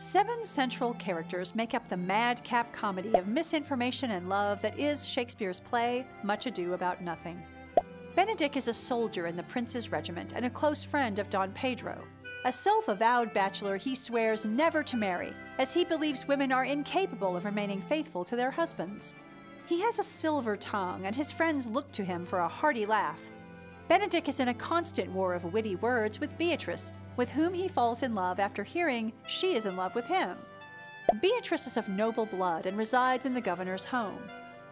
Seven central characters make up the madcap comedy of misinformation and love that is Shakespeare's play, Much Ado About Nothing. Benedick is a soldier in the prince's regiment and a close friend of Don Pedro. A self avowed bachelor, he swears never to marry, as he believes women are incapable of remaining faithful to their husbands. He has a silver tongue, and his friends look to him for a hearty laugh. Benedick is in a constant war of witty words with Beatrice, with whom he falls in love after hearing she is in love with him. Beatrice is of noble blood and resides in the governor's home.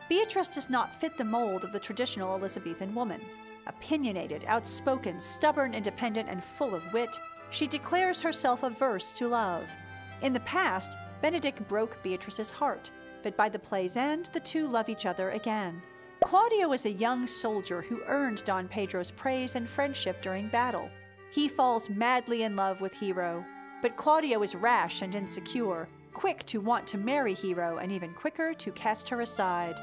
Beatrice does not fit the mold of the traditional Elizabethan woman. Opinionated, outspoken, stubborn, independent, and full of wit, she declares herself averse to love. In the past, Benedick broke Beatrice's heart, but by the play's end, the two love each other again. Claudio is a young soldier who earned Don Pedro's praise and friendship during battle. He falls madly in love with Hero, but Claudio is rash and insecure, quick to want to marry Hero and even quicker to cast her aside.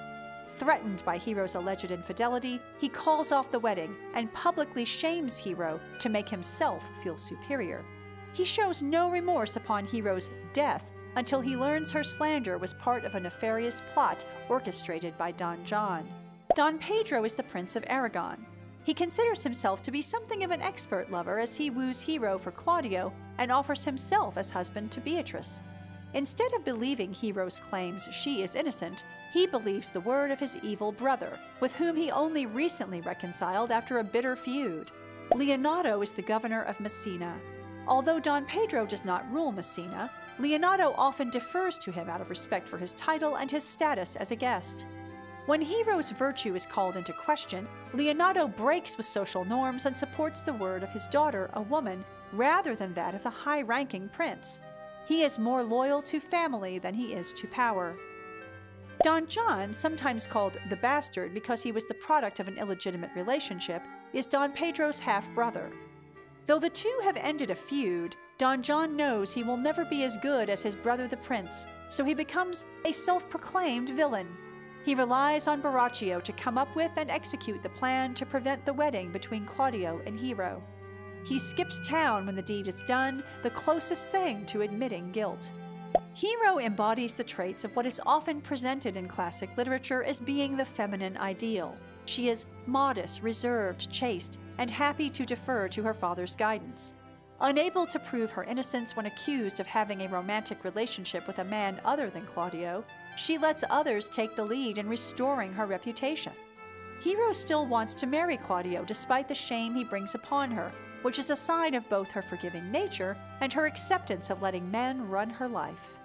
Threatened by Hero's alleged infidelity, he calls off the wedding and publicly shames Hero to make himself feel superior. He shows no remorse upon Hero's death until he learns her slander was part of a nefarious plot orchestrated by Don John. Don Pedro is the Prince of Aragon. He considers himself to be something of an expert lover as he woos Hero for Claudio and offers himself as husband to Beatrice. Instead of believing Hero's claims she is innocent, he believes the word of his evil brother, with whom he only recently reconciled after a bitter feud. Leonato is the governor of Messina. Although Don Pedro does not rule Messina, Leonato often defers to him out of respect for his title and his status as a guest. When Hero's virtue is called into question, Leonato breaks with social norms and supports the word of his daughter, a woman, rather than that of the high ranking prince. He is more loyal to family than he is to power. Don John, sometimes called the bastard because he was the product of an illegitimate relationship, is Don Pedro's half brother. Though the two have ended a feud, Don John knows he will never be as good as his brother the prince, so he becomes a self proclaimed villain. He relies on Borachio to come up with and execute the plan to prevent the wedding between Claudio and Hero. He skips town when the deed is done, the closest thing to admitting guilt. Hero embodies the traits of what is often presented in classic literature as being the feminine ideal. She is modest, reserved, chaste, and happy to defer to her father's guidance. Unable to prove her innocence when accused of having a romantic relationship with a man other than Claudio, she lets others take the lead in restoring her reputation. Hero still wants to marry Claudio despite the shame he brings upon her which is a sign of both her forgiving nature and her acceptance of letting men run her life.